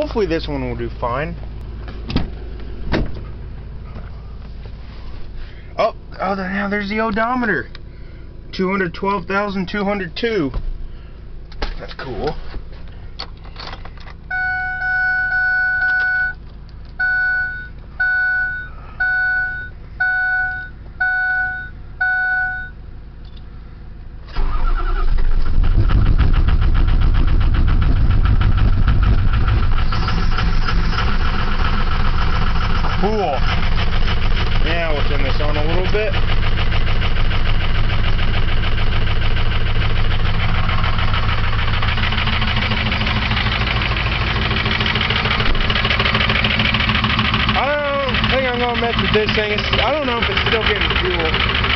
Hopefully this one will do fine. Oh, oh, now there's the odometer. 212,202. That's cool. Cool. Now we'll turn this on a little bit. I don't think I'm gonna mess with this thing. It's, I don't know if it's still getting fuel.